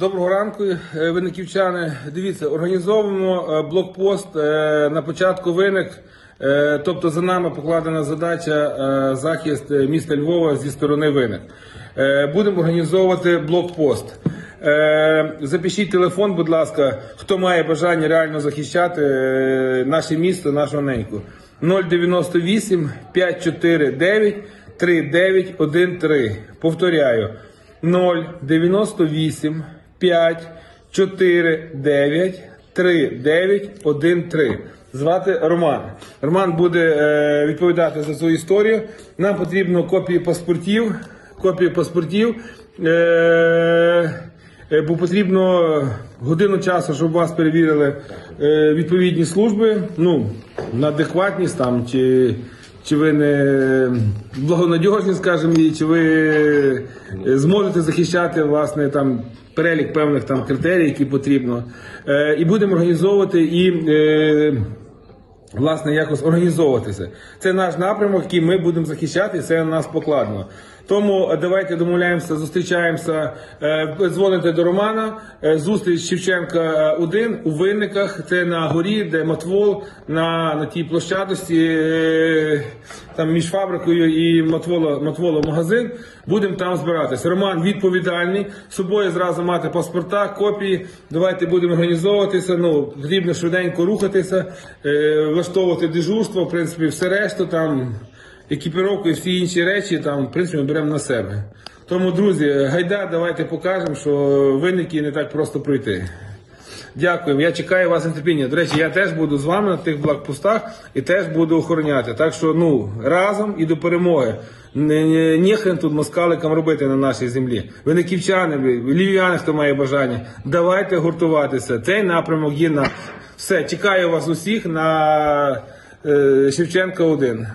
Доброго ранку, е, виниківчани. Дивіться, організовуємо е, блокпост е, на початку виник. Тобто за нами покладена задача захист міста Львова зі сторони виник. Будемо організовувати блокпост. Запишіть телефон, будь ласка, хто має бажання реально захищати наше місто, нашу неньку. 098 549 3913. Повторяю. 0 98 5 4 9 3 9 1 3. Звати Роман. Роман буде е, відповідати за свою історію. Нам потрібно копії паспортів. Копії паспортів. Е, е, бо потрібно годину часу, щоб вас перевірили е, відповідні служби. Ну, на адекватність там чи чи ви не благонадіжні, скажімо, і чи ви е, зможете захищати власне там перелік певних там критерій, які потрібно. Е, і будемо організовувати і. Е, Власне, якось організовуватися. Це наш напрямок, який ми будемо захищати, і це на нас покладено. Тому е, давайте домовляємося, зустрічаємося, е, дзвоните до Романа. Е, Зустріч Шевченка 1 у винниках. Це на горі, де Матвол, на, на тій площадості, там між фабрикою і Матволо, Матволо магазин. Будемо там збиратися. Роман відповідальний, з собою зразу мати паспорта, копії. Давайте будемо організовуватися. Ну, потрібно швиденько рухатися, влаштовувати дежурство, в принципі, все решту там екіпіровку і всі інші речі там, в принципі, ми беремо на себе. Тому, друзі, гайда, давайте покажемо, що винники не так просто пройти. Дякую. Я чекаю вас нетерпіння. До речі, я теж буду з вами на тих блокпостах і теж буду охороняти. Так що ну разом і до перемоги. Ніхрен тут москаликам робити на нашій землі. Ви не ківчани, ви львів'яни, хто має бажання. Давайте гуртуватися. Цей напрямок є наш. Все, чекаю вас усіх на е, Шевченка 1.